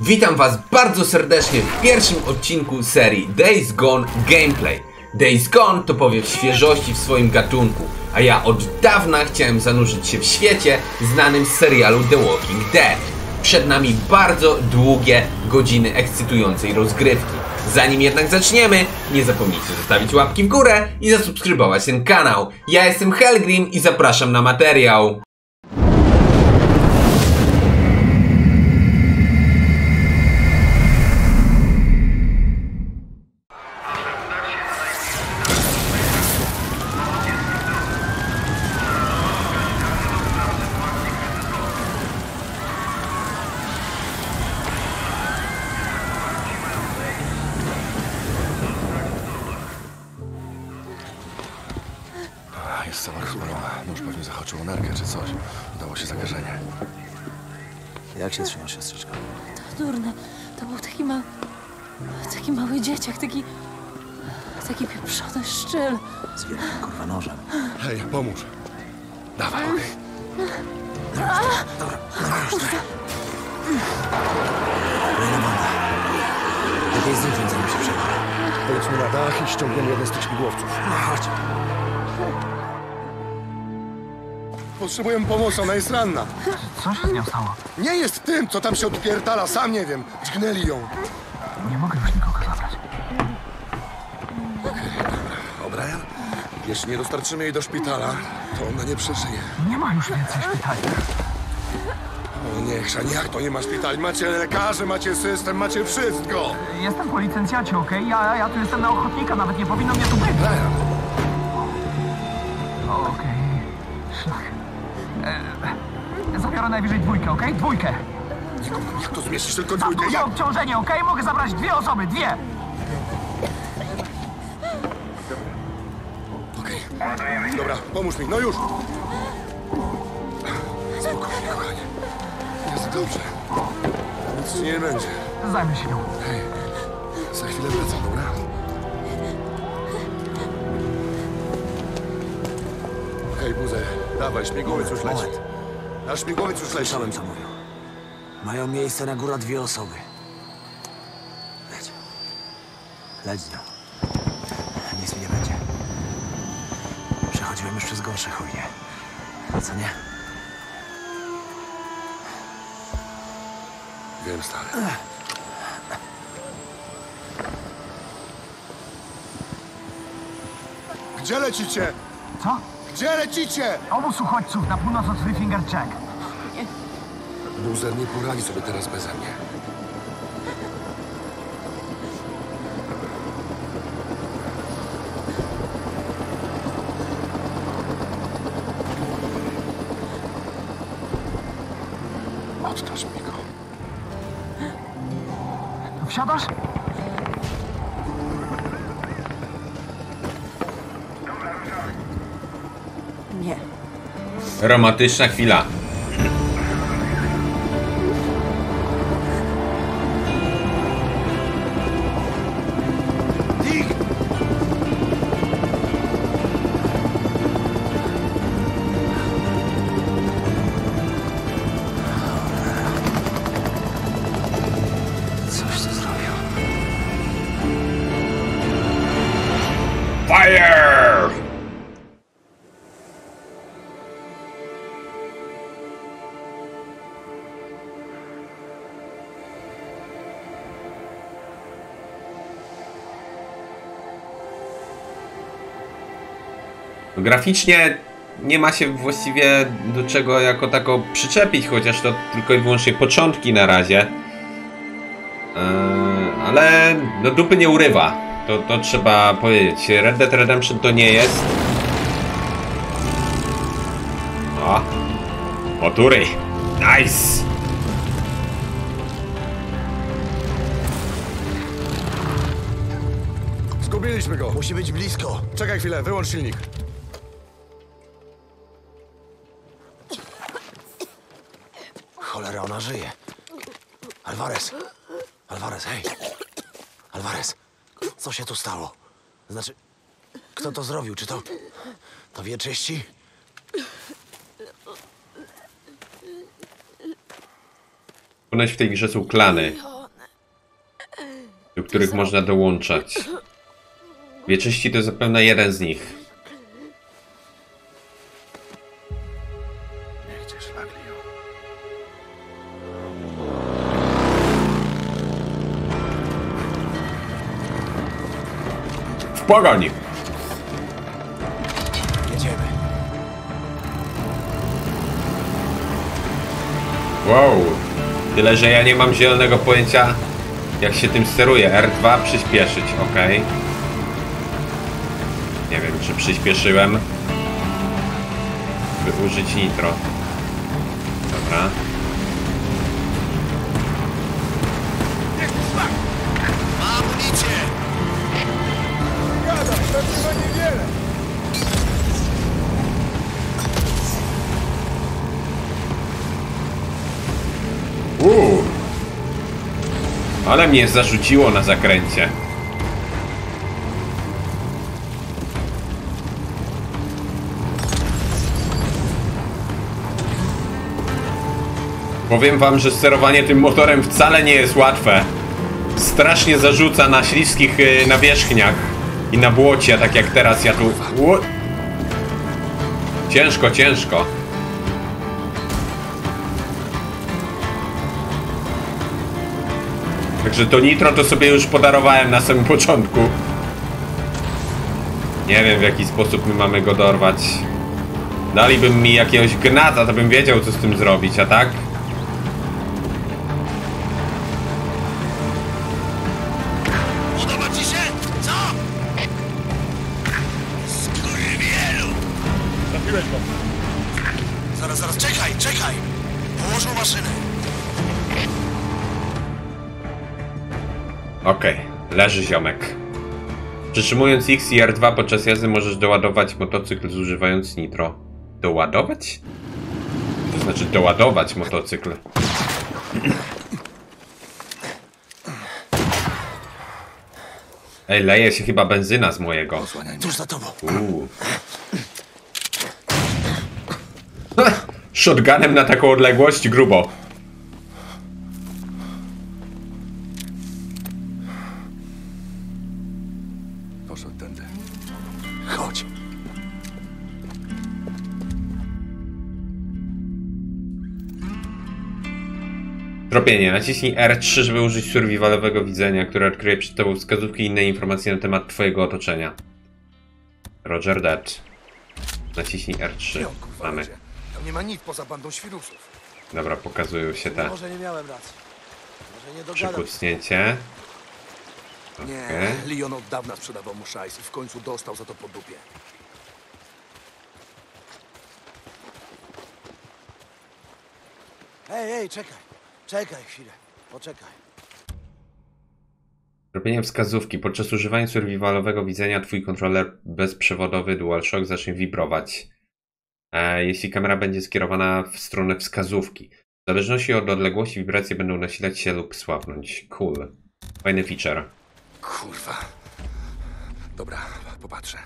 Witam Was bardzo serdecznie w pierwszym odcinku serii Days Gone Gameplay. Days Gone to powiew świeżości w swoim gatunku, a ja od dawna chciałem zanurzyć się w świecie znanym z serialu The Walking Dead. Przed nami bardzo długie godziny ekscytującej rozgrywki. Zanim jednak zaczniemy, nie zapomnijcie zostawić łapki w górę i zasubskrybować ten kanał. Ja jestem Helgrim i zapraszam na materiał. Ona jest ranna. Co się z nią stało? Nie jest tym, co tam się odpierdala, sam nie wiem. Dźgnęli ją. Nie mogę już nikogo zabrać. O'Brien? Jeśli nie dostarczymy jej do szpitala, to ona nie przeżyje. Nie ma już więcej szpitali. O nie, Chrzan, jak to nie ma szpitali? Macie lekarzy, macie system, macie wszystko. Jestem po licencjacie, okej? Ja, ja tu jestem na ochotnika, nawet nie powinno mnie tu być. O, Okej, Zabiorę najwyżej dwójkę, okej? Dwójkę. jak to zmieścisz tylko Mam dwójkę? duże Jak? obciążenie, okej? Mogę zabrać dwie osoby, dwie. Okej. Dobra, pomóż mi, no już. Spokojnie, kochanie. Jest dobrze. Nic ci nie będzie. Zajmę się nią. Hej, za chwilę wracam, dobra? Hej, Buzer, dawaj, śmigłowiec już leci. Moment. Nasz śmigłowiec już leci. Słyszałem, co mówił. Mają miejsce na góra dwie osoby. Leć. Leć z nią. Nic mi nie będzie. Przechodziłem już przez gorsze chujnie. Co nie? Wiem, stary. Gdzie lecicie? Co? Gdzie lecicie? Obóz uchodźców na północ od Three Finger Jack. Buzer nie poradzi sobie teraz beze mnie. Oddasz mi go. Wsiadasz? Nie. Romantyczna chwila. Graficznie nie ma się właściwie do czego jako tako przyczepić, chociaż to tylko i wyłącznie początki na razie. Eee, ale do dupy nie urywa. To, to trzeba powiedzieć. Red Dead Redemption to nie jest. O! Motury! Nice! Zgubiliśmy go. Musi być blisko. Czekaj chwilę, wyłącz silnik. Ona żyje. Alvarez. Alvarez, hej. Alvarez, co się tu stało? Znaczy, kto to zrobił? Czy to... To wieczyści? Ponoć w tej grze są klany, do których można dołączać. Wieczyści to zapewne jeden z nich. Nie gdzie szlak, Leo. W pogoni! Jedziemy. Wow! Tyle, że ja nie mam zielonego pojęcia, jak się tym steruje. R2 przyspieszyć, ok. Nie wiem, czy przyspieszyłem. By użyć nitro. Dobra. Ale mnie zarzuciło na zakręcie. Powiem wam, że sterowanie tym motorem wcale nie jest łatwe. Strasznie zarzuca na śliskich y, nawierzchniach i na błocie, tak jak teraz ja tu... Ciężko, ciężko. Także to nitro to sobie już podarowałem na samym początku. Nie wiem w jaki sposób my mamy go dorwać. Daliby mi jakiegoś gnata, to bym wiedział co z tym zrobić, a tak? Podoba ci się? Co? Skurwielu! Trafiłeś go. Zaraz, zaraz, czekaj, czekaj! Położą maszynę. Okej, leży ziomek. Przytrzymując X i R2 podczas jazdy możesz doładować motocykl zużywając nitro. Doładować? To znaczy doładować motocykl. Ej, leje się chyba benzyna z mojego. Tuż za tobą. Uuu. Shotgunem na taką odległość grubo. Tropienie. Naciśnij R3, żeby użyć survivalowego widzenia, które odkryje przed tobą wskazówki i inne informacje na temat twojego otoczenia. Roger that. Naciśnij R3. Gdzie on, kurwa, Mamy. Tam nie ma nic poza bandą świrusów. Dobra, pokazują się te Może nie miałem racji. Może nie dogadam. przykucnięcie. Nie. Leon od dawna sprzedawał mu szajs i w końcu dostał za to po dupie. Ej, ej, czekaj. Czekaj chwilę. Poczekaj. Robienie wskazówki. Podczas używania survivalowego widzenia twój kontroler bezprzewodowy DualShock zacznie wibrować. E, jeśli kamera będzie skierowana w stronę wskazówki. W zależności od odległości wibracje będą nasilać się lub słabnąć. Cool. Fajny feature. Kurwa. Dobra, popatrzę.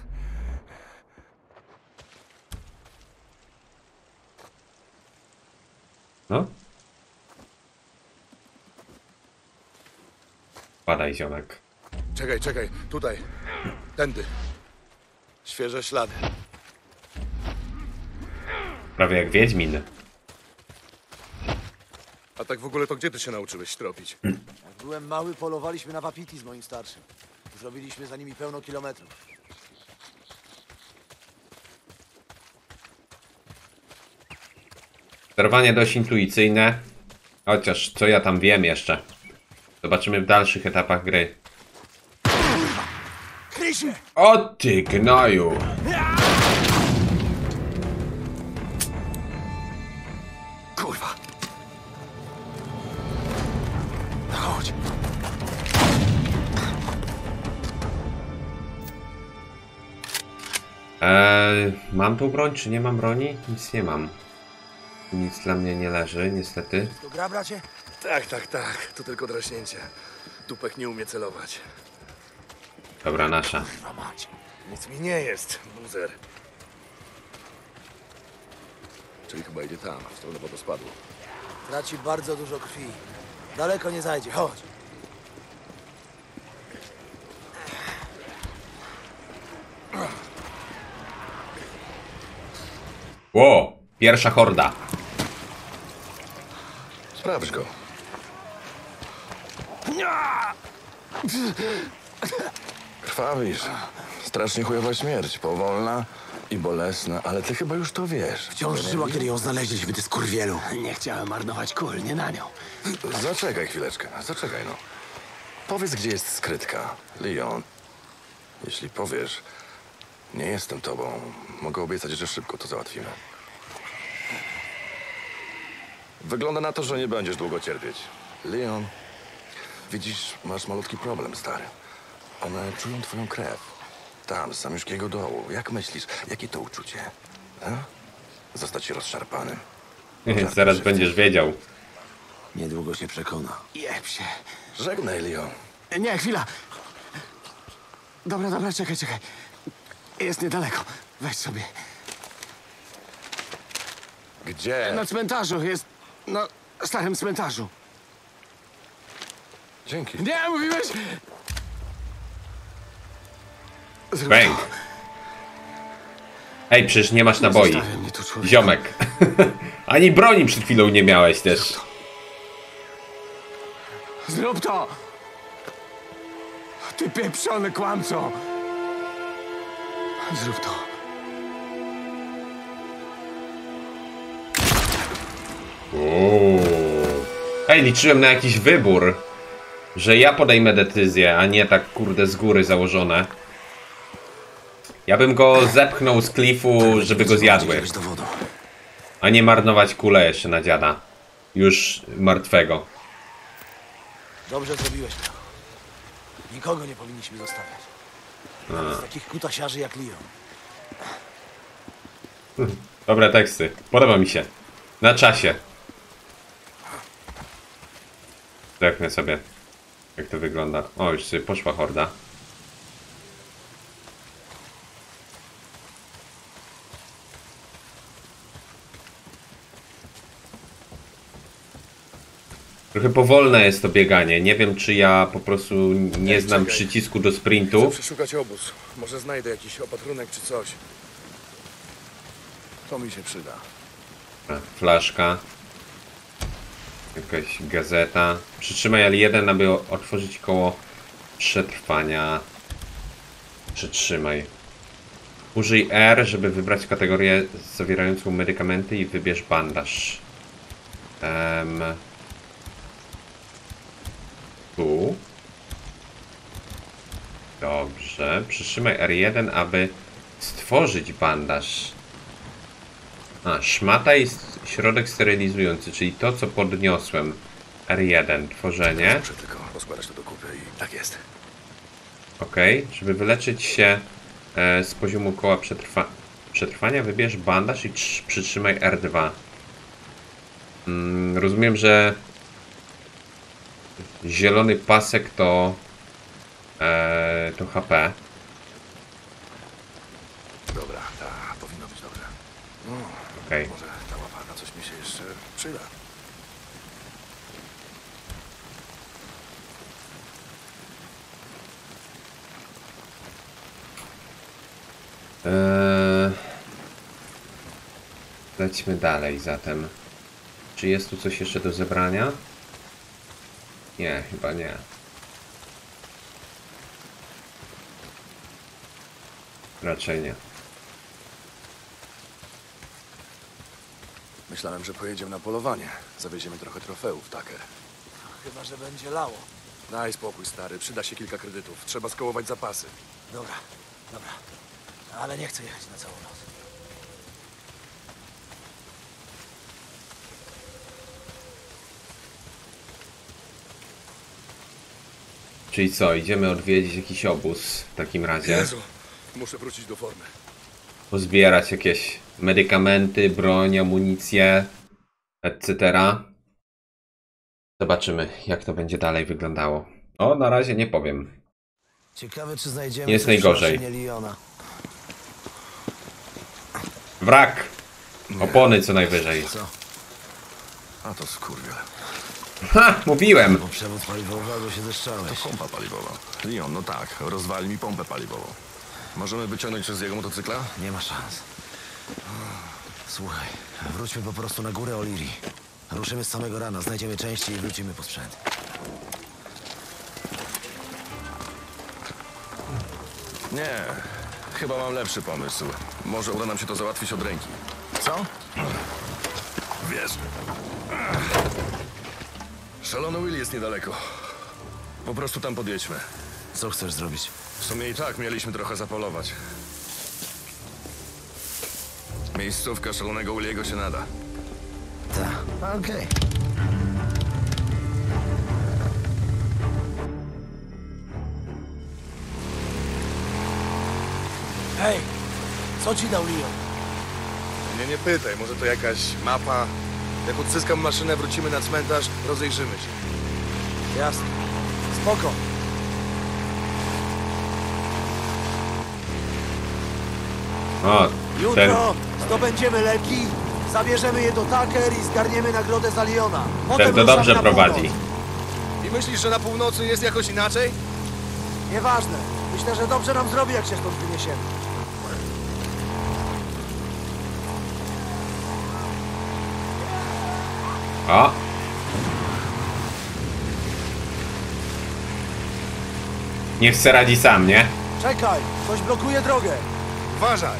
No? Padaj ziomek. Czekaj, czekaj, tutaj. Tędy. Świeże ślady. Prawie jak Wiedźmin. A tak w ogóle to gdzie ty się nauczyłeś tropić? Jak byłem mały, polowaliśmy na wapiti z moim starszym. Zrobiliśmy za nimi pełno kilometrów. Sterowanie dość intuicyjne. Chociaż co ja tam wiem jeszcze. Zobaczymy w dalszych etapach gry. O ty gnoju! Kurwa! Chodź. Eee, mam tą broń, czy nie mam broni? Nic nie mam. Nic dla mnie nie leży, niestety. To gra, bracie? Tak, tak, tak. To tylko draśnięcie. Tupek nie umie celować. Dobra, nasza. Kurwa mać. Nic mi nie jest, buzer. Czyli chyba idzie tam, w stronę wodospadu. Traci bardzo dużo krwi. Daleko nie zajdzie, chodź. Ło, pierwsza horda. Sprawdź go. Krwawisz. Strasznie chujowa śmierć. Powolna i bolesna, ale ty chyba już to wiesz. Wciąż żyła, kiedy ją znaleźliśmy, ty skurwielu. Nie chciałem marnować kul, nie na nią. Zaczekaj chwileczkę, zaczekaj no. Powiedz, gdzie jest skrytka. Leon, jeśli powiesz, nie jestem tobą, mogę obiecać, że szybko to załatwimy. Wygląda na to, że nie będziesz długo cierpieć. Leon, widzisz, masz malutki problem, stary. One czują twoją krew. Tam, z samiuszkiego dołu. Jak myślisz, jakie to uczucie? A? Zostać rozszarpanym. Zaraz będziesz wiedział. Niedługo się przekona. Jeb się. Żegnaj, Leon. Nie, chwila. Dobra, dobra, czekaj, czekaj. Jest niedaleko. Weź sobie. Gdzie? Na cmentarzu jest... Na starym cmentarzu. Dzięki. Nie, mówiłeś... Zrób Bang. to. Ej, przecież nie masz naboi. Ziomek. Ani broni przed chwilą nie miałeś też. Zrób to! Ty pieprzony kłamco! Zrób to. Uuu. Ej, liczyłem na jakiś wybór. Że ja podejmę decyzję, a nie tak kurde z góry założone. Ja bym go zepchnął z klifu, żeby go zjadły. do wodu. A nie marnować kulę jeszcze na dziada. Już martwego. Dobrze zrobiłeś, Leo. Nikogo nie powinniśmy zostawiać. Z takich kutasiarzy jak Leon. Dobre teksty. Podoba mi się. Na czasie. Zerknę sobie, jak to wygląda. O, już sobie poszła horda. Trochę powolne jest to bieganie. Nie wiem, czy ja po prostu nie znam czekaj. przycisku do sprintu. przeszukać obóz. Może znajdę jakiś opatrunek czy coś. To mi się przyda. A, Flaszka. Jakaś gazeta. Przytrzymaj L1, aby otworzyć koło przetrwania. Przytrzymaj. Użyj R, żeby wybrać kategorię zawierającą medykamenty i wybierz bandaż. Em, tu. Dobrze. Przytrzymaj R1, aby stworzyć bandaż. A, szmata jest środek sterylizujący, czyli to, co podniosłem. R1, tworzenie. Muszę tylko poskładać to do kupy i tak jest. Ok, żeby wyleczyć się e, z poziomu koła przetrwa przetrwania, wybierz bandaż i trz- przytrzymaj R2. Mm, rozumiem, że zielony pasek to e, to HP. Dobra, tak, powinno być dobre. Okej. Może ta łapa na coś mi się jeszcze przyda. Eee, Lećmy dalej zatem. Czy jest tu coś jeszcze do zebrania? Nie, chyba nie. Raczej nie. Myślałem, że pojedziemy na polowanie. Zawieziemy trochę trofeów, Tucker. Chyba, że będzie lało. Daj spokój, stary. Przyda się kilka kredytów. Trzeba skołować zapasy. Dobra, dobra. Ale nie chcę jechać na całą noc. Czyli co, idziemy odwiedzić jakiś obóz w takim razie. Jezu, muszę wrócić do formy. Pozbierać jakieś medykamenty, broń, amunicję, etc. Zobaczymy, jak to będzie dalej wyglądało. O, na razie nie powiem. Ciekawe, czy znajdziemy Nie jest najgorzej. Wrak! Opony co najwyżej. Co? A to skurwiel. Ha, mówiłem. Bo przewód paliwowy albo się deszczałeś. Pompa paliwowa. Leon, no tak, rozwali mi pompę paliwową. Możemy wyciągnąć się z jego motocykla? Nie ma szans. Słuchaj, wróćmy po prostu na górę Oliri. Ruszymy z samego rana, znajdziemy części i wrócimy po sprzęt. Nie, chyba mam lepszy pomysł. Może uda nam się to załatwić od ręki. Co? Wiesz. Szalony Will jest niedaleko. Po prostu tam podjedźmy. Co chcesz zrobić? W sumie i tak mieliśmy trochę zapolować. Miejscówka szalonego Williego się nada. Tak, okej. Hej, co ci dał Leon? Nie, nie pytaj, może to jakaś mapa. Jak odzyskam maszynę, wrócimy na cmentarz, rozejrzymy się. Jasne. Spoko. O, ten. Jutro zdobędziemy leki, zabierzemy je do Tucker i zgarniemy nagrodę za Leona. Potem Ten to ruszamy dobrze na prowadzi. północ. I myślisz, że na północy jest jakoś inaczej? Nieważne. Myślę, że dobrze nam zrobi, jak się stąd wyniesiemy. Niech se radzi sam, nie? Czekaj, coś blokuje drogę. Uważaj!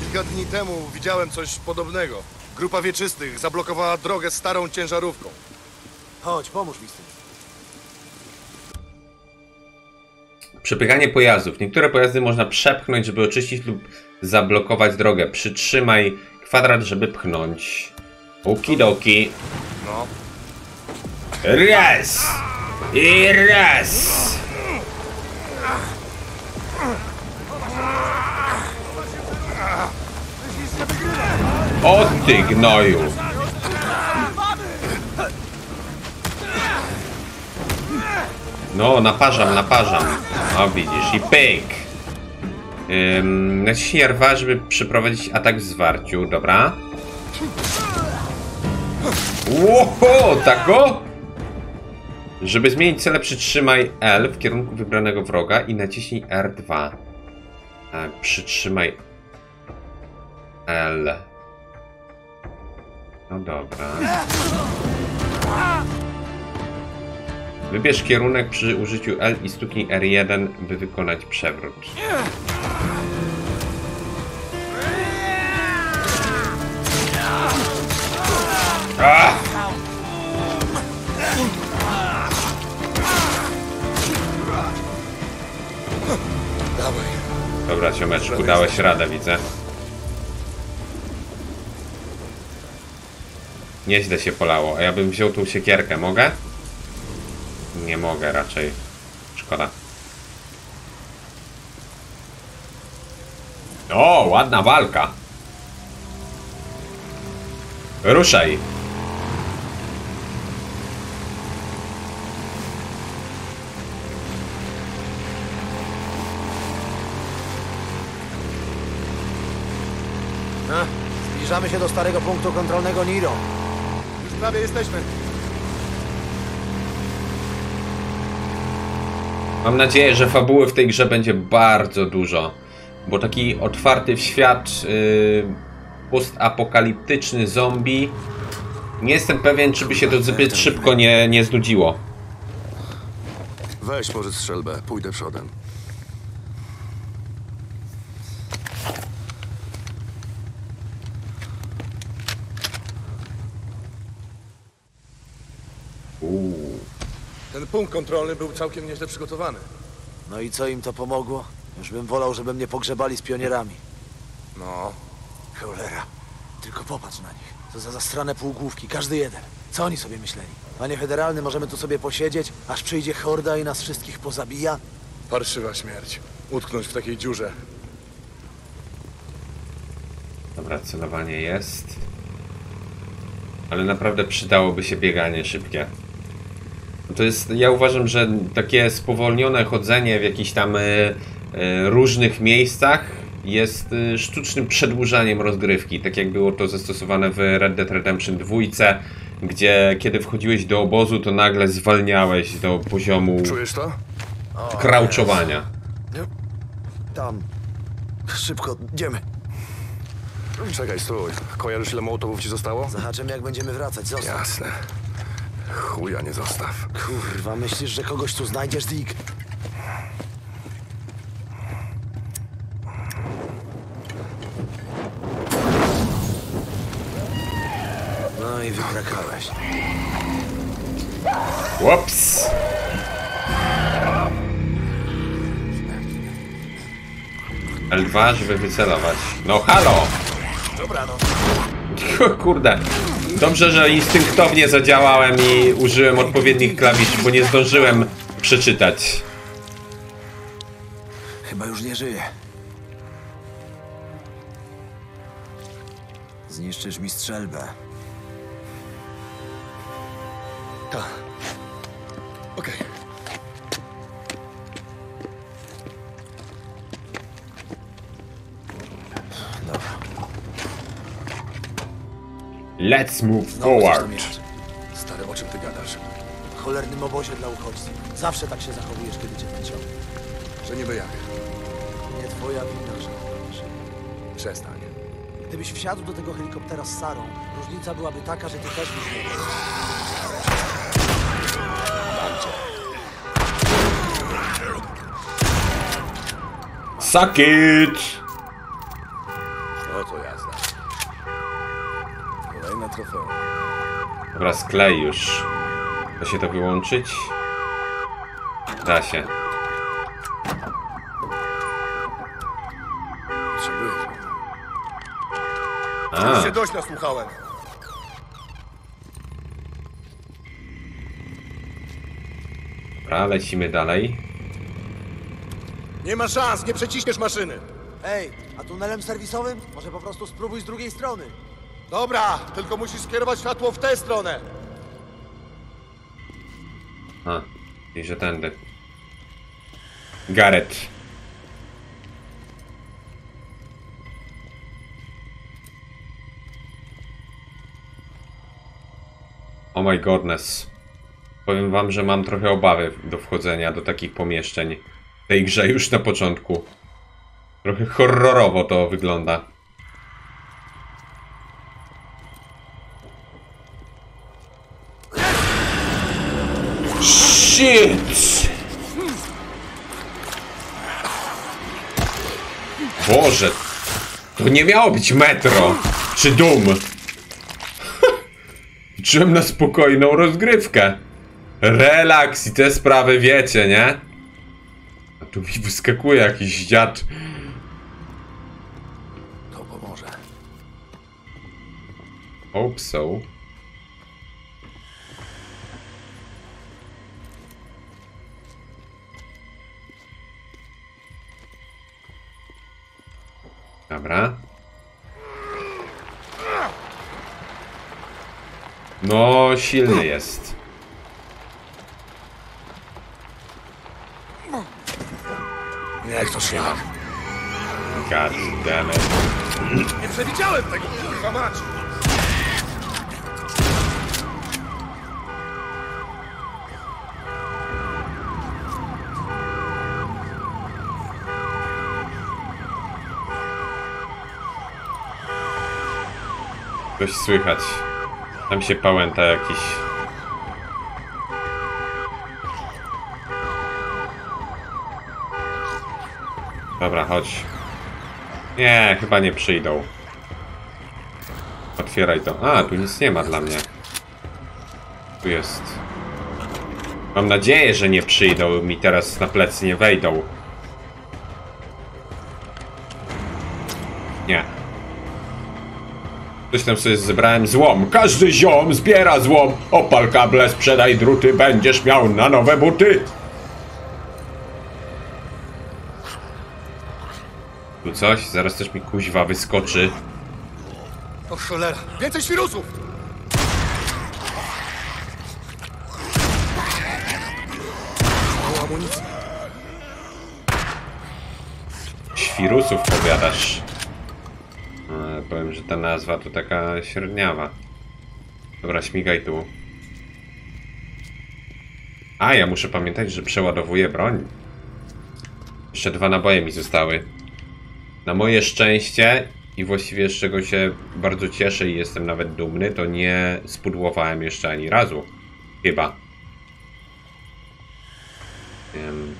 Kilka dni temu widziałem coś podobnego. Grupa wieczystych zablokowała drogę starą ciężarówką. Chodź, pomóż mi z tym. Przepychanie pojazdów. Niektóre pojazdy można przepchnąć, żeby oczyścić lub zablokować drogę. Przytrzymaj kwadrat, żeby pchnąć. Okidoki. No. Raz! I raz! O ty gnoju! No, naparzam, naparzam. O, widzisz, i pyk. Ym, naciśnij R2, żeby przeprowadzić atak w zwarciu, dobra. Łoho, tako? Żeby zmienić cele, przytrzymaj L w kierunku wybranego wroga i naciśnij R2. Tak, przytrzymaj L. No dobra. Wybierz kierunek przy użyciu L i stuknij R1, by wykonać przewrót. Dawaj. Dobra, ciomeczku, dałeś radę, widzę. Nieźle się polało. A ja bym wziął tą siekierkę, mogę? Nie mogę raczej. Szkoda. O, ładna walka. Ruszaj. Zbliżamy się do starego punktu kontrolnego Niro. Prawie jesteśmy. Mam nadzieję, że fabuły w tej grze będzie bardzo dużo. Bo taki otwarty w świat yy, postapokaliptyczny zombie. Nie jestem pewien, czy by się to zbyt szybko nie, nie znudziło. Weź może strzelbę, pójdę przodem. Punkt kontrolny był całkiem nieźle przygotowany. No i co im to pomogło? Już bym wolał, żeby mnie pogrzebali z pionierami. No. Cholera. Tylko popatrz na nich. Co za zastrane półgłówki, każdy jeden. Co oni sobie myśleli? Panie federalny, możemy tu sobie posiedzieć, aż przyjdzie horda i nas wszystkich pozabija? Parszywa śmierć. Utknąć w takiej dziurze. Dobra, celowanie jest. Ale naprawdę przydałoby się bieganie szybkie. To jest, ja uważam, że takie spowolnione chodzenie w jakichś tam e, e, różnych miejscach jest e, sztucznym przedłużaniem rozgrywki. Tak jak było to zastosowane w Red Dead Redemption 2, gdzie kiedy wchodziłeś do obozu, to nagle zwalniałeś do poziomu Czujesz to? krauczowania. Tam. Szybko, idziemy. Czekaj, stój. Kojarzysz, ile mołotowów ci zostało? Zahaczem jak będziemy wracać, zostaw. Jasne. Chuja nie zostaw. Kurwa, myślisz, że kogoś tu znajdziesz, Dick? No i wykrakałeś. Ups! L2, żeby wycelować. No halo! Dobra, no. Kurde. Dobrze, że instynktownie zadziałałem i użyłem odpowiednich klawisz, bo nie zdążyłem przeczytać. Chyba już nie żyje. Zniszczysz mi strzelbę. Tak. Okej. Dobra. Let's move forward. Stary, o czym ty gadasz? W cholernym obozie dla uchodźców. Zawsze tak się zachowujesz, kiedy cię wyciągną. Że niby jak. Nie twoja wina, że Przestań. Gdybyś wsiadł do tego helikoptera z Sarą, różnica byłaby taka, że ty też byś nie. Suck it! O to jazda. Kolejne trofeum. Dobra, sklej już. Da się to wyłączyć? Da się. A, Już się dość nasłuchałem. dobra, lecimy dalej. Nie ma szans, nie przeciśniesz maszyny. Ej, a tunelem serwisowym? Może po prostu spróbuj z drugiej strony. Dobra, tylko musisz skierować światło w tę stronę. A, i tędy. Gareth. Oh my godness. Powiem wam, że mam trochę obawy do wchodzenia do takich pomieszczeń. W tej grze już na początku. Trochę horrorowo to wygląda. Nie miało być metro, czy dum. Czułem na spokojną rozgrywkę. Relaks i te sprawy wiecie, nie? A tu mi wyskakuje jakiś dziad. To pomoże. Hope so. Dobra. No, silny jest. Jak to szlak? God damn it. Nie przewidziałem tego, kurwa mać. Coś słychać. Tam się pałęta jakiś. Dobra, chodź. Nie, chyba nie przyjdą. Otwieraj to. A, tu nic nie ma dla mnie. Tu jest. Mam nadzieję, że nie przyjdą mi teraz na plecy nie wejdą. Coś tam sobie zebrałem złom. Każdy ziom zbiera złom. Opal kable, sprzedaj druty, będziesz miał na nowe buty. Tu coś? Zaraz też mi kuźwa wyskoczy. O cholera, więcej świrusów! Mało amunicji. Świrusów powiadasz. Powiem, że ta nazwa to taka średniawa. Dobra, śmigaj tu. A, ja muszę pamiętać, że przeładowuję broń. Jeszcze dwa naboje mi zostały. Na moje szczęście i właściwie z czego się bardzo cieszę i jestem nawet dumny, to nie spudłowałem jeszcze ani razu. Chyba. Wiem.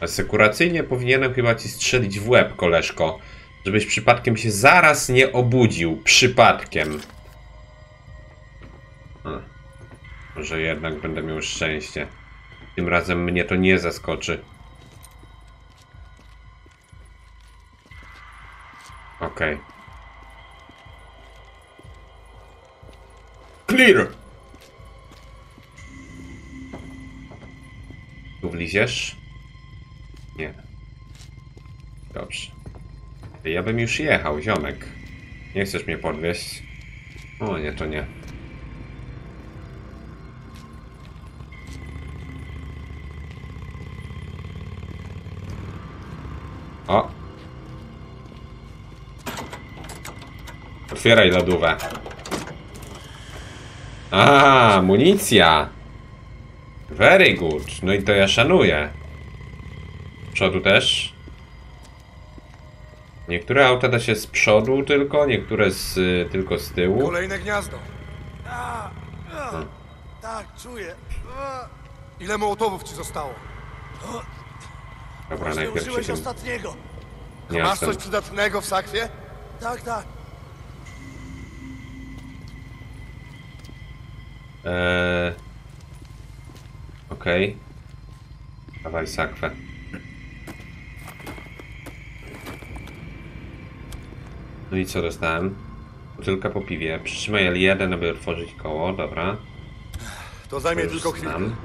Asekuracyjnie powinienem chyba ci strzelić w łeb, koleżko. Żebyś przypadkiem się zaraz nie obudził. Przypadkiem. Hm. Może jednak będę miał szczęście. Tym razem mnie to nie zaskoczy. Okej. Clear! Tu wliziesz? Nie. Dobrze. Ja bym już jechał, ziomek. Nie chcesz mnie podwieźć? O nie, to nie. O! Otwieraj lodówę. A, amunicja! Very good. No i to ja szanuję. Przodu też. Niektóre auta da się z przodu tylko, niektóre z, y, tylko z tyłu. Kolejne gniazdo. A, a, tak, czuję. A. Ile mołotowów ci zostało? Dobra, najpierw się tym... ostatniego. Nie Masz coś przydatnego w sakwie? Tak, tak. Eee... Okej. Dawaj sakwę. No i co dostałem? Butelka po piwie. Przytrzymaj L1, aby otworzyć koło. Dobra. To To zajmie już tylko chwilkę. znam.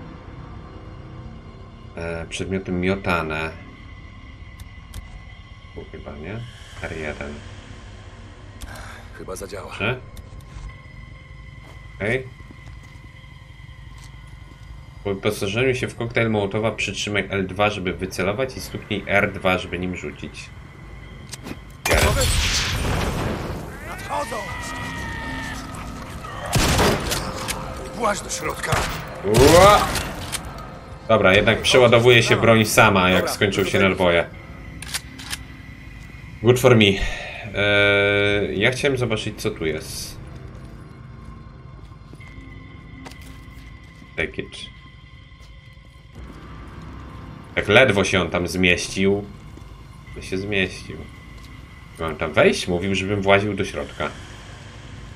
E, przedmioty miotane. Tu chyba, nie? R1. Chyba zadziała. Dobrze. Okej. Po wyposażeniu się w koktajl Mołotowa przytrzymaj L2, żeby wycelować i stuknij R2, żeby nim rzucić. Nadchodzą! Właź do środka. Ua! Dobra, jednak przeładowuje się broń sama, jak skończył się naboje. Good for me. Eee, ja chciałem zobaczyć, co tu jest. It. Tak ledwo się on tam zmieścił. Się zmieścił. Mam tam wejść? Mówił, żebym właził do środka.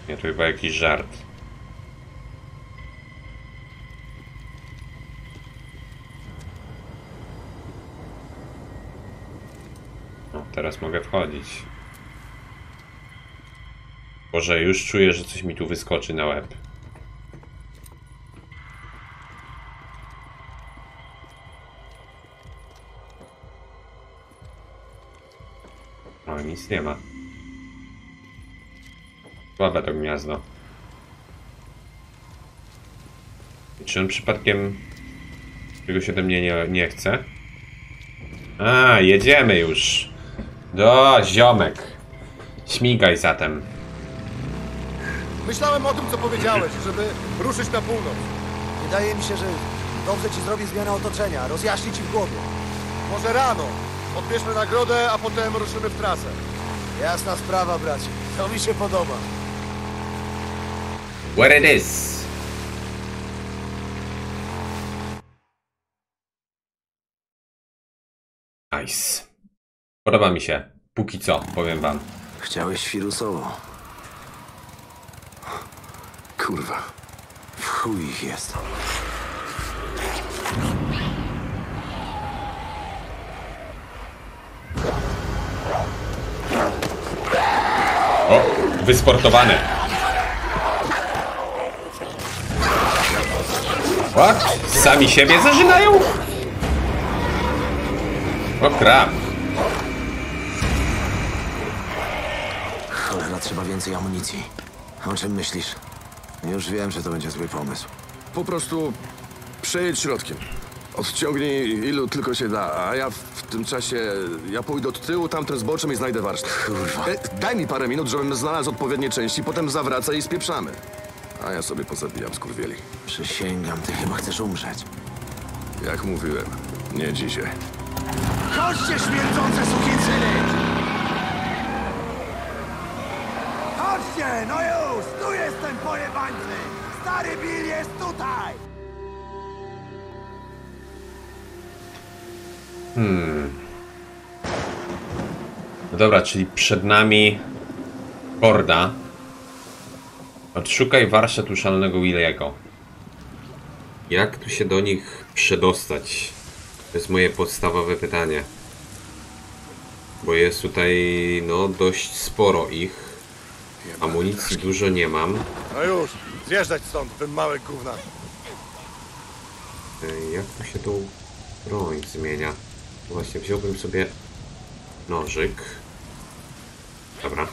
Nie, to chyba jakiś żart. O, teraz mogę wchodzić. Boże, już czuję, że coś mi tu wyskoczy na łeb. Nic nie ma. Słabe to gniazdo. I Czy on przypadkiem czegoś ode mnie nie, nie chce? A, jedziemy już. Do, ziomek. Śmigaj zatem. Myślałem o tym, co powiedziałeś, żeby ruszyć na północ. Wydaje mi się, że dobrze ci zrobi zmiana otoczenia. Rozjaśni ci w głowie. Może rano. Odbierzmy nagrodę, a potem ruszymy w trasę. Jasna sprawa, bracie. To mi się podoba. What it is? Nice. Podoba mi się. Póki co, powiem wam. Chciałeś wirusowo. Kurwa. W chuj ich jest. O, wysportowane. What? Sami siebie zażynają? O krap. Cholera, trzeba więcej amunicji. O czym myślisz? Już wiem, że to będzie zły pomysł. Po prostu przejedź środkiem. Odciągnij ilu tylko się da, a ja w tym czasie, ja pójdę od tyłu tamtym zboczem i znajdę warsztat. Kurwa. E, daj mi parę minut, żebym znalazł odpowiednie części, potem zawracaj i spieprzamy. A ja sobie pozabijam skurwieli. Przysięgam, ty chyba chcesz umrzeć. Jak mówiłem, nie dzisiaj. Chodźcie, śmierdzące sukinsyny! Chodźcie, no już! Tu jestem, pojebańcy! Stary Bill jest tutaj! No dobra, czyli przed nami horda. Odszukaj warsztat szalonego Williego. Jak tu się do nich przedostać? To jest moje podstawowe pytanie. Bo jest tutaj, no, dość sporo ich. Amunicji dużo nie mam. No już, zjeżdżać stąd, wy małe gówna. E, Jak tu się tą broń zmienia? Właśnie, wziąłbym sobie nożyk. Dobra.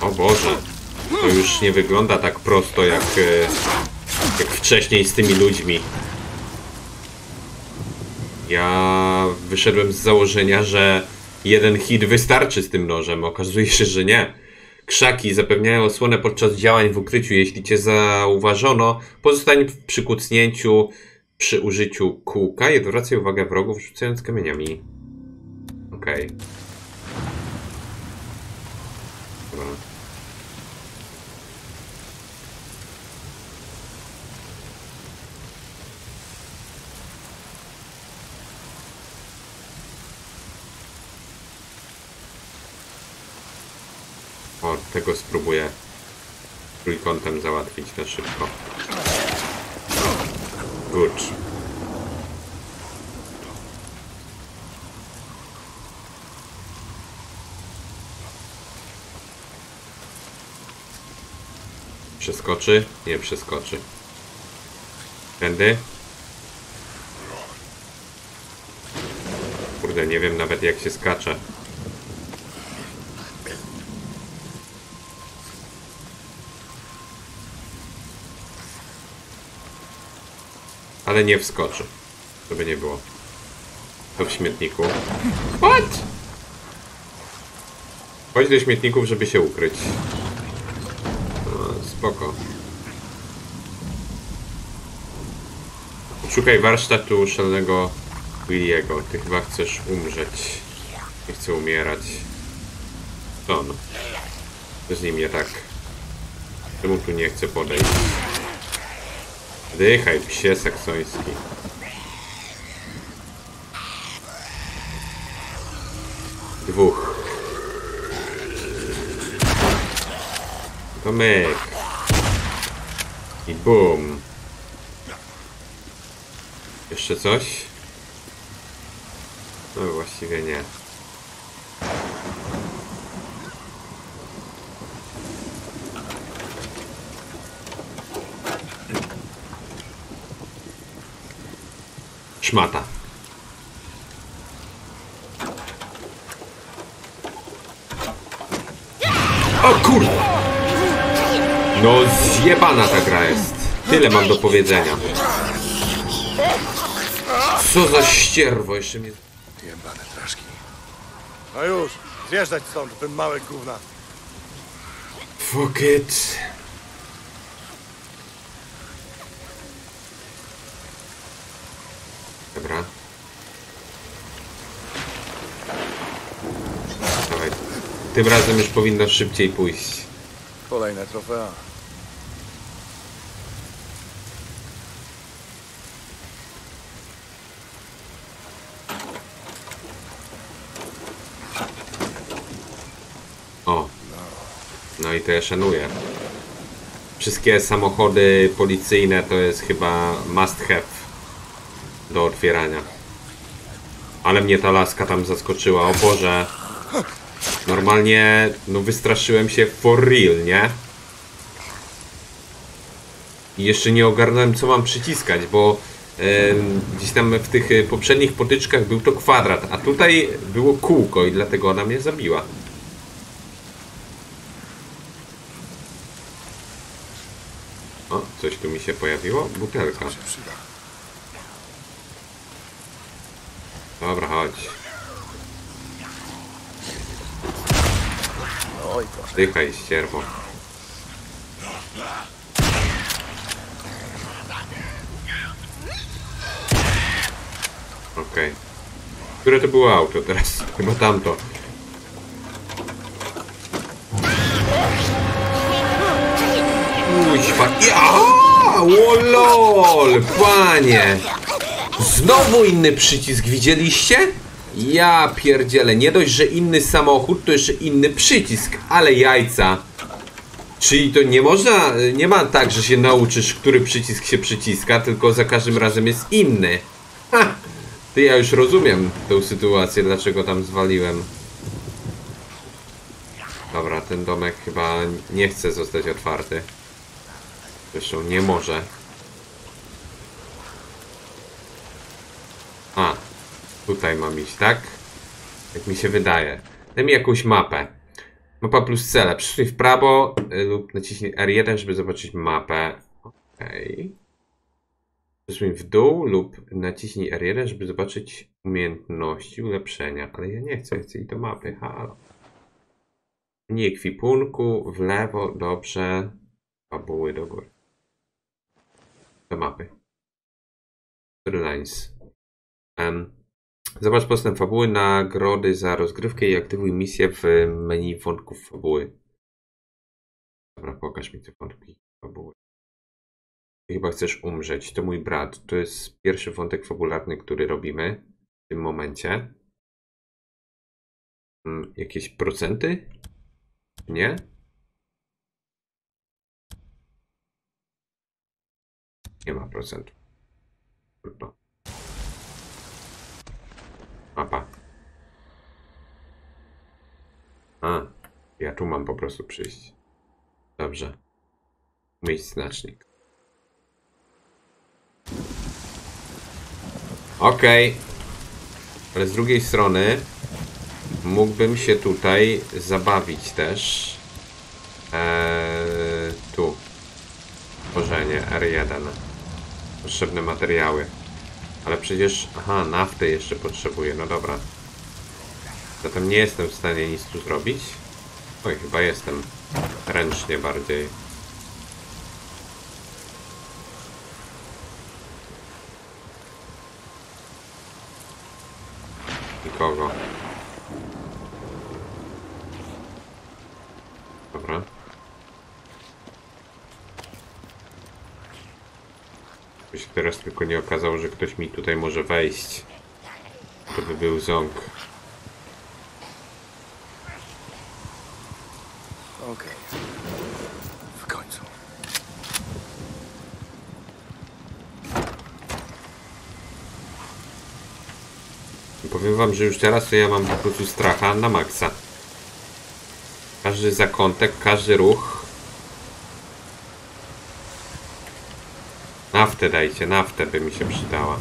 O Boże, już nie wygląda tak prosto jak, e, jak wcześniej z tymi ludźmi. Ja wyszedłem z założenia, że jeden hit wystarczy z tym nożem. Okazuje się, że nie. Krzaki zapewniają osłonę podczas działań w ukryciu. Jeśli cię zauważono, pozostań przy kucnięciu przy użyciu kółka i odwracaj uwagę wrogów rzucając kamieniami. Okej. Dobra. O, tego spróbuję trójkątem załatwić na szybko. Good. Przeskoczy? Nie przeskoczy. Tędy? Kurde, nie wiem nawet jak się skacze. Ale nie wskoczy. To by nie było. To w śmietniku. What? Chodź do śmietników, żeby się ukryć. No, spoko. Szukaj warsztatu szalonego Williego. Ty chyba chcesz umrzeć. Nie chcę umierać. To on. Z nim nie tak. Czemu tu nie chce podejść? Dychaj, psie saksoński. Dwóch. To myk. I bum. Jeszcze coś? No właściwie nie. Szmata. O kurwa! No zjebana ta gra jest. Tyle mam do powiedzenia. Co za ścierwo, jeszcze mnie... Jebane traszki. No już, zjeżdżać stąd, wy małe gówna. Fuck it. Dobra. Dawaj. Tym razem już powinno szybciej pójść. Kolejne trofea. O. No i to ja szanuję. Wszystkie samochody policyjne to jest chyba must have do otwierania. Ale mnie ta laska tam zaskoczyła, o Boże. Normalnie, no wystraszyłem się for real, nie? I jeszcze nie ogarnąłem co mam przyciskać, bo em, gdzieś tam w tych e, poprzednich potyczkach był to kwadrat, a tutaj było kółko i dlatego ona mnie zabiła. O, coś tu mi się pojawiło? Butelka. Dobra, chodź. Oj, proszę. Dychaj, ścierwo. Okej. Które to było auto teraz? Chyba tamto. Kuźwa. Ja! O lol! Panie! Znowu inny przycisk, widzieliście? Ja pierdzielę, nie dość, że inny samochód, to jeszcze inny przycisk, ale jajca. Czyli to nie można, nie ma tak, że się nauczysz, który przycisk się przyciska, tylko za każdym razem jest inny. Ha! Ty, ja już rozumiem tę sytuację, dlaczego tam zwaliłem. Dobra, ten domek chyba nie chce zostać otwarty. Zresztą nie może. A, tutaj mam iść, tak? Jak mi się wydaje. Daj mi jakąś mapę. Mapa plus cele. Przesuń w prawo y, lub naciśnij R1, żeby zobaczyć mapę. Okej. Przesuń w dół lub naciśnij R1, żeby zobaczyć umiejętności, ulepszenia. Ale ja nie chcę, chcę i do mapy. Halo. Nie ekwipunku, w lewo, dobrze. Fabuły do góry. Do mapy. Storylines. Em, Zobacz postęp fabuły, nagrody za rozgrywkę i aktywuj misję w menu wątków fabuły. Dobra, pokaż mi te wątki fabuły. Chyba chcesz umrzeć. To mój brat. To jest pierwszy wątek fabularny, który robimy w tym momencie. Mm, Jakieś procenty? Nie? Nie ma procentu. Trudno. Mapa. A, ja tu mam po prostu przyjść. Dobrze. Umieść znacznik. Okej. Ale z drugiej strony mógłbym się tutaj zabawić też. Eee, tu. Tworzenie R1. Potrzebne materiały. Ale przecież... Aha, nafty jeszcze potrzebuję, no dobra. Zatem nie jestem w stanie nic tu zrobić. Oj, chyba jestem. Ręcznie bardziej. Nikogo. Dobra. By się teraz tylko nie okazało, że ktoś mi tutaj może wejść. To by był ząg. Okej. W końcu. Powiem wam, że już teraz to ja mam po prostu stracha na maksa. Każdy zakątek, każdy ruch. Naftę dajcie, naftę by mi się przydała.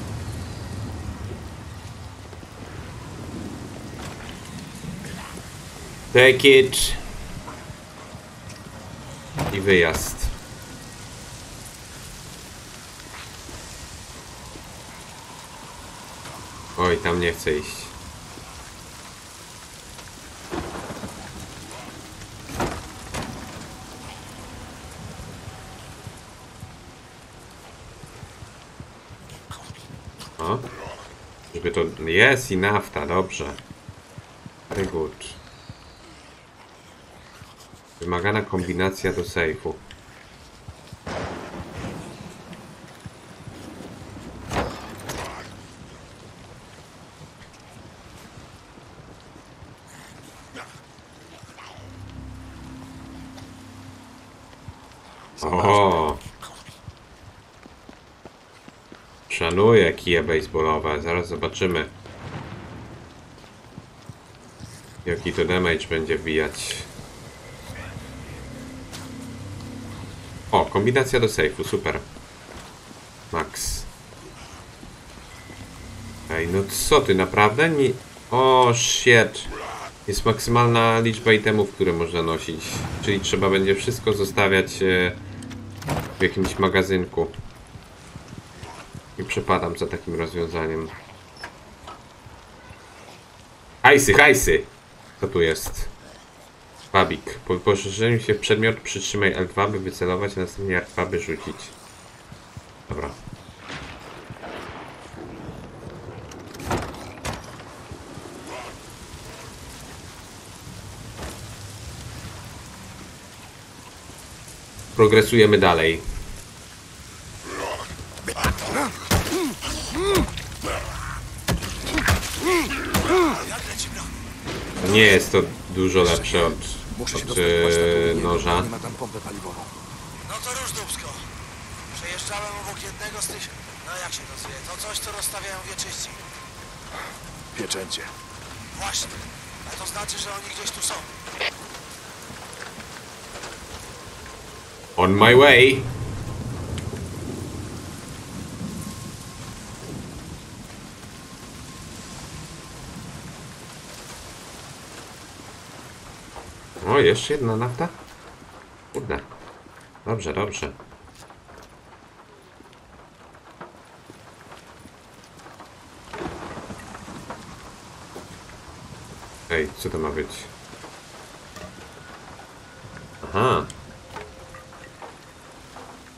It. I wyjazd. Oj, tam nie chcę iść. O. Żeby to... Jest i nafta, dobrze. Very good. Wymagana kombinacja do sejfu. O! Szanuję kije baseballowe. Zaraz zobaczymy. Jaki to damage będzie wbijać. O, kombinacja do sejfu, super. Max. no co ty, naprawdę? Nie... O, shit. Jest maksymalna liczba itemów, które można nosić. Czyli trzeba będzie wszystko zostawiać e, w jakimś magazynku. I przepadam za takim rozwiązaniem. Hajsy, hajsy! Co tu jest? Babik. Po wyposażeniu się w przedmiot przytrzymaj L2, by wycelować, a następnie R2, by rzucić. Dobra. Progresujemy dalej. Nie jest to dużo lepsze od, Muszę się od do e, noża. Nie ma tam pompę paliwową. No to róż dubsko. Przejeżdżałem obok jednego z tych... No jak się to zwie? To coś, co rozstawiają wieczyści. Pieczęcie. Właśnie. A to znaczy, że oni gdzieś tu są. On my way. Jeszcze jedna nafta? Kurde. Dobrze, dobrze. Ej, co to ma być? Aha.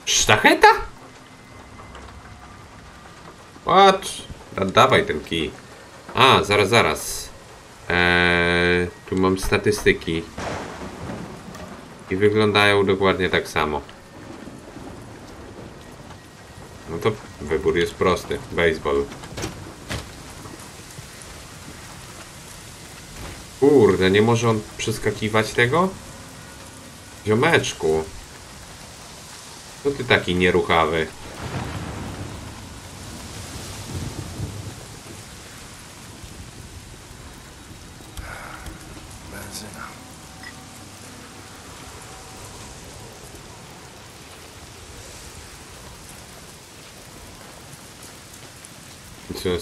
Sztacheta? What? Da, dawaj ten kij. A, zaraz, zaraz. Eee, tu mam statystyki. I wyglądają dokładnie tak samo. No to wybór jest prosty. Baseball. Kurde, nie może on przeskakiwać tego? Ziomeczku. Co ty taki nieruchawy?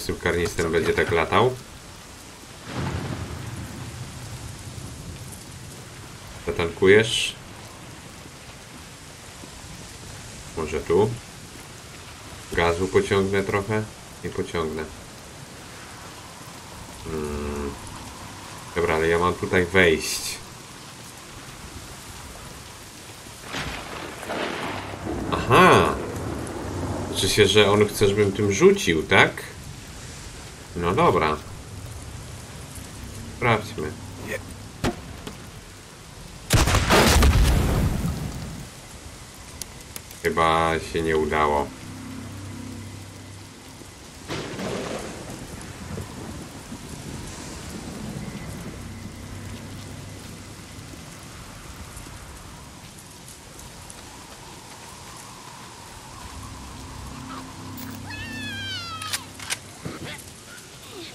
Z tym karnistrem będzie tak latał? Zatankujesz? Może tu? Gazu pociągnę trochę? Nie pociągnę. Hmm. Dobra, ale ja mam tutaj wejść. Aha! Znaczy się, że on chce, żebym tym rzucił, tak? No dobra. Sprawdźmy. Chyba się nie udało.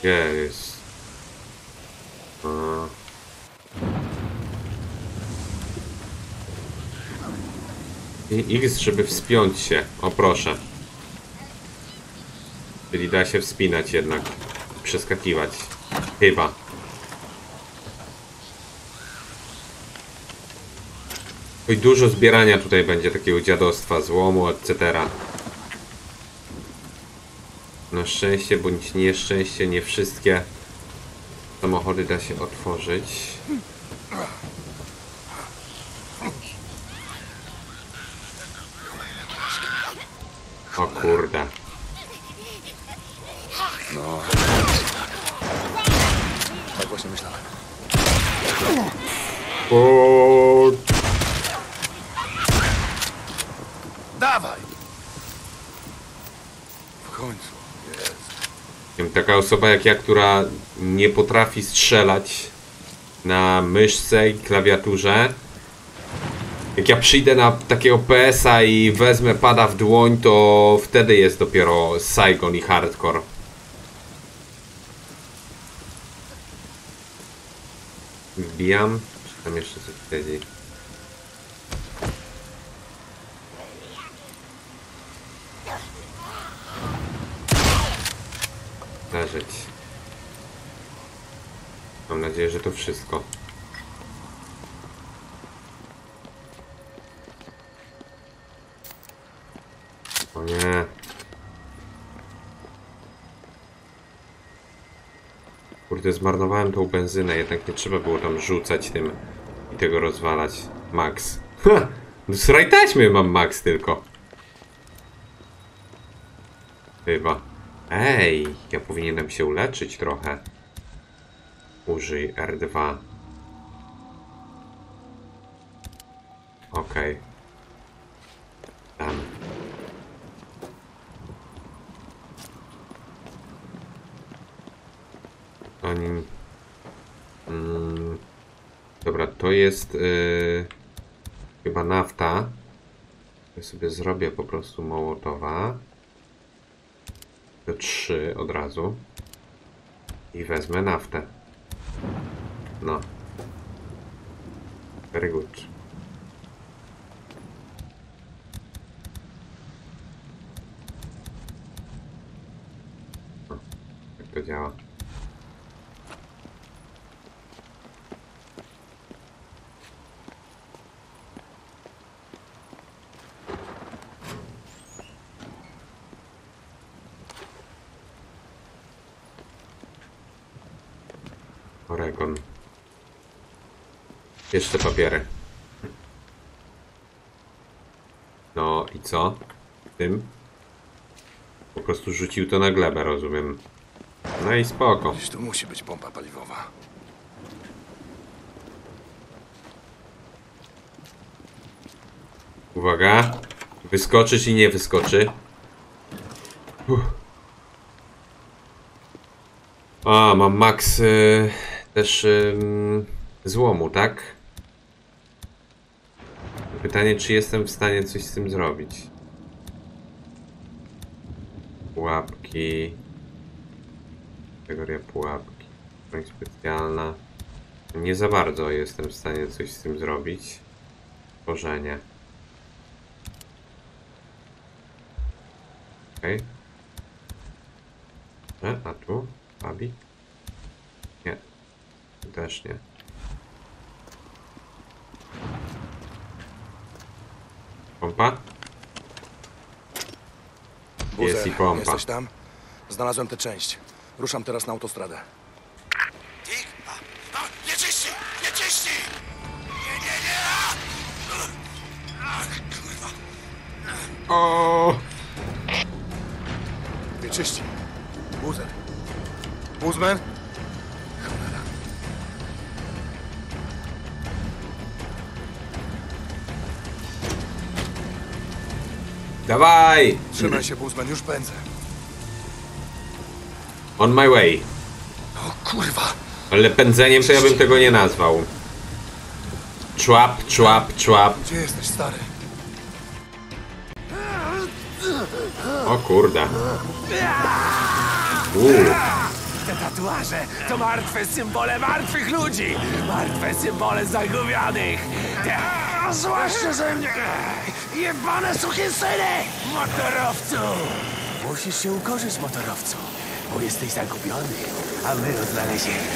Gdzie jest? I X, żeby wspiąć się. O proszę. Czyli da się wspinać jednak. Przeskakiwać. Chyba. Oj, dużo zbierania tutaj będzie takiego dziadostwa, złomu, etc. Szczęście bądź nieszczęście nie wszystkie samochody da się otworzyć. O kurde. No. Tak właśnie myślałem. O, Dawaj! W końcu. Jest. wiem, taka osoba jak ja, która nie potrafi strzelać na myszce i klawiaturze. Jak ja przyjdę na takiego PS-a i wezmę pada w dłoń, to wtedy jest dopiero Saigon i hardcore. Wbijam. Czy tam jeszcze coś siedzi? Mam nadzieję, że to wszystko. O nie. Kurde, zmarnowałem tą benzynę, jednak nie trzeba było tam rzucać tym i tego rozwalać. Max. Ha! No taśmy mam max tylko. Chyba. Ej, ja powinienem się uleczyć trochę. Użyj R2. Okej. Tam. Oni... Mm, dobra, to jest yy, chyba nafta. Ja sobie zrobię po prostu mołotowa. To trzy od razu. I wezmę naftę. No. Very good. O, jak to działa? Oregon. Jeszcze papiery. No i co? Tym? Po prostu rzucił to na glebę, rozumiem. No i spoko. Gdzieś tu musi być pompa paliwowa. Uwaga. Wyskoczy czy nie wyskoczy? Uff. A, mam max y, też y, złomu, tak? Pytanie, czy jestem w stanie coś z tym zrobić? Pułapki. Kategoria pułapki. Broń specjalna. Nie za bardzo jestem w stanie coś z tym zrobić. Tworzenie. Okej. E, a tu? Fabi? Też nie. Pompa? Jest i pompa. jesteś tam? Znalazłem tę część. Ruszam teraz na autostradę. Dick? A, a, nie czyści! Nie czyści! Nie, nie, nie! A! Ach, kurwa. O! Wieczyści. Buzer. Buzman? Dawaj! Trzymaj się, Buzman, już pędzę. On my way. O kurwa! Ale pędzeniem to ja bym tego nie nazwał. Człap, człap, człap. Gdzie jesteś, stary? O kurde. Uuu. Te tatuaże to martwe symbole martwych ludzi! Martwe symbole zagubionych! Te... A zwłaszcza ze mnie! Jebane suchinsyny! Motorowcu! Musisz się ukorzyć, motorowcu, bo jesteś zagubiony, a my odnalezieni.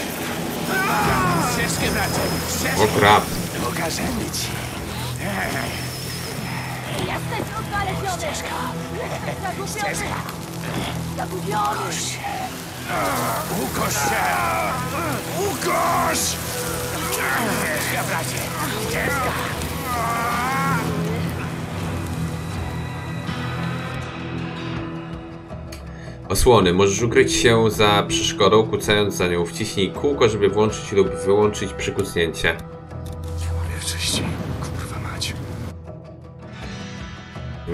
Ścieżkę, bracie! O Ścieżkę! krap. Pokażemy ci! Jesteś odnaleziony! Zagubiony! Zagubiony! Ukoś się! Ukoś! Ścieżka, bracie! Ścieżka! Osłony. Możesz ukryć się za przeszkodą, kucając za nią. Wciśnij kółko, żeby włączyć lub wyłączyć przykucnięcie.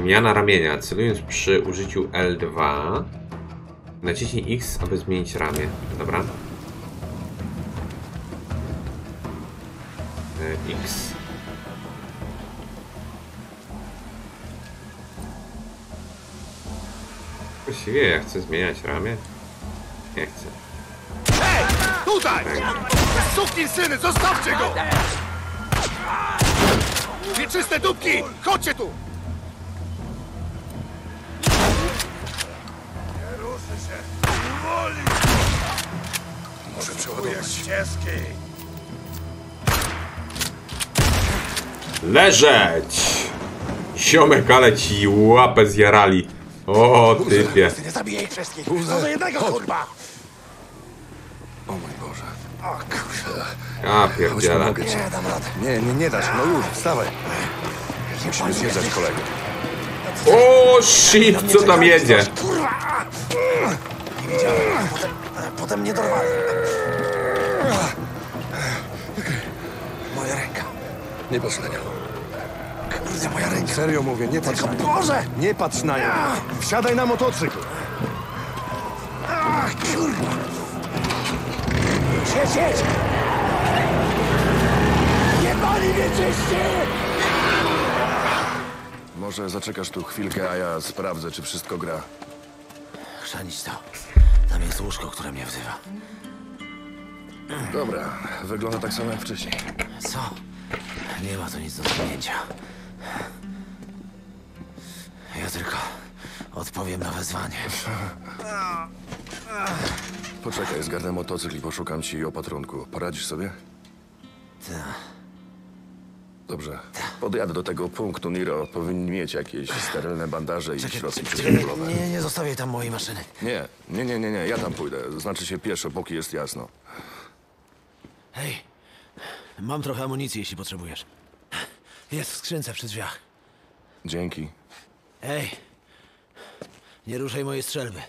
Zmiana ramienia. Celując przy użyciu L2. Naciśnij X, aby zmienić ramię. Dobra. E, X. Właściwie ja chcę zmieniać ramię. Nie chcę. Tutaj! Sukni syny, zostawcie go! Wieczyste dupki! Chodźcie tu! Nie ruszy się! Boli! Muszę przeładować. ścieżki! Leżeć! Ziomek, ale ci łapę zjarali. O, typie. Nie zabiję ich wszystkich! Buzer, do jednego, kurwa! O mój Boże. O kurwa! Pomogę ci. Nie dam rady. Nie, nie, nie dasz. No już, wstawaj. Musimy zjeżdżać kolegę. O, shit, co tam jedzie? Kurwa! Nie widziałem. Potem, potem mnie dorwali. Moja ręka. Nie patrz Kurde, moja ręka. Serio mówię, nie patrz na nią. Boże! Nie patrz na nią. Wsiadaj na motocykl. Ach, kurwa! Siedź, siedź! Jebani wieczyści! Może zaczekasz tu chwilkę, a ja sprawdzę, czy wszystko gra. Chrzanić to. Tam jest łóżko, które mnie wzywa. Dobra, wygląda tak samo jak wcześniej. Co? Nie ma tu nic do zmienięcia. Ja tylko odpowiem na wezwanie. Poczekaj, zgarnę motocykl i poszukam ci opatrunku. Poradzisz sobie? Ta. Dobrze. Podjadę do tego punktu Niro. Powinni mieć jakieś sterylne bandaże i środki przeciwbólowe. nie, nie zostawiaj tam mojej maszyny. Nie, nie, nie, nie, nie. Ja tam pójdę. Znaczy się pieszo, póki jest jasno. Hej, mam trochę amunicji, jeśli potrzebujesz. Jest w skrzynce przy drzwiach. Dzięki. Hej, nie ruszaj mojej strzelby.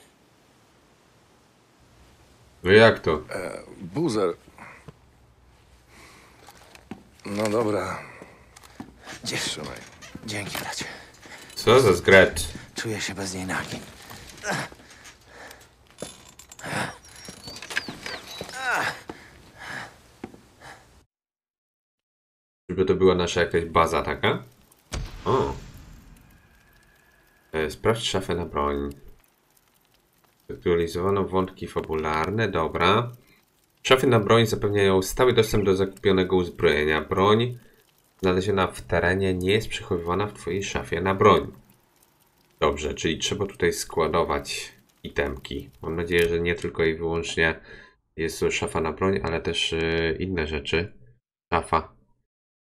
No jak to? Buzer. No dobra. Trzymaj. Dzięki, bracie. Co za zgrecz? Czuję się bez niej nagi. Żeby to była nasza jakaś baza taka? O. E, Sprawdź szafę na broń. Aktualizowano wątki fabularne, dobra. Szafy na broń zapewniają stały dostęp do zakupionego uzbrojenia. Broń znaleziona w terenie nie jest przechowywana w twojej szafie na broń. Dobrze, czyli trzeba tutaj składować itemki. Mam nadzieję, że nie tylko i wyłącznie jest to szafa na broń, ale też e, inne rzeczy. Szafa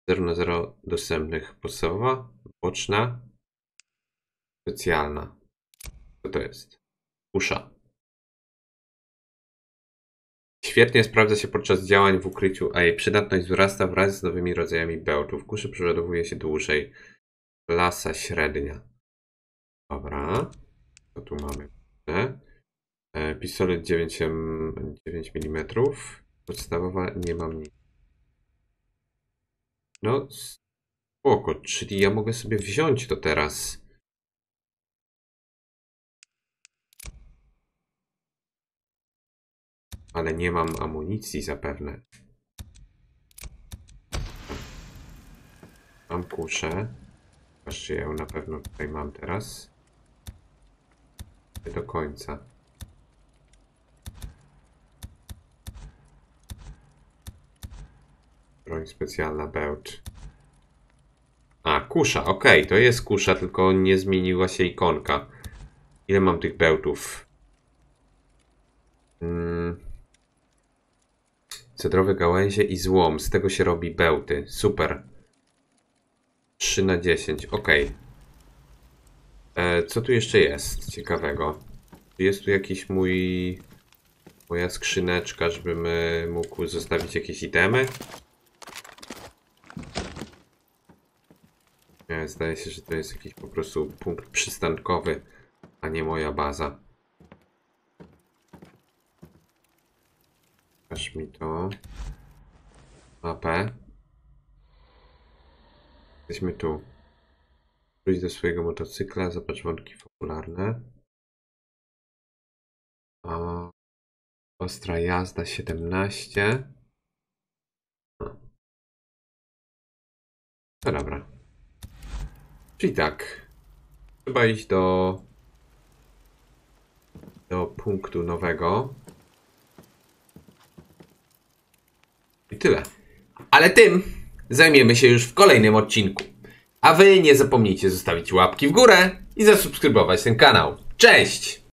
0 na 0 dostępnych. Podstawowa, boczna, specjalna. Co to jest? Usza. Świetnie sprawdza się podczas działań w ukryciu, a jej przydatność wzrasta wraz z nowymi rodzajami bełtów. Kuszy przeładowuje się dłużej. Klasa średnia. Dobra. Co tu mamy? E, pistolet 9, em, 9 mm. Podstawowa nie mam nic. No, spoko, czyli ja mogę sobie wziąć to teraz. Ale nie mam amunicji zapewne. Mam kuszę. Patrzcie, ja ją na pewno tutaj mam teraz. Nie do końca. Broń specjalna, bełt. A, kusza, okej, to jest kusza, tylko nie zmieniła się ikonka. Ile mam tych bełtów? Mm. Cedrowe gałęzie i złom, z tego się robi bełty, super. 3 na 10, okej. E, Co tu jeszcze jest ciekawego? Jest tu jakiś mój... Moja skrzyneczka, żebym e, mógł zostawić jakieś itemy? Nie, zdaje się, że to jest jakiś po prostu punkt przystankowy, a nie moja baza. Pokaż mi to. Mapę. Jesteśmy tu. Wróć do swojego motocykla, zobacz wątki fabularne. A, ostra jazda 17. A. No dobra. Czyli tak. Trzeba iść do do punktu nowego. I tyle. Ale tym zajmiemy się już w kolejnym odcinku. A wy nie zapomnijcie zostawić łapki w górę i zasubskrybować ten kanał. Cześć!